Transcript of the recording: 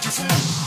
what you feel.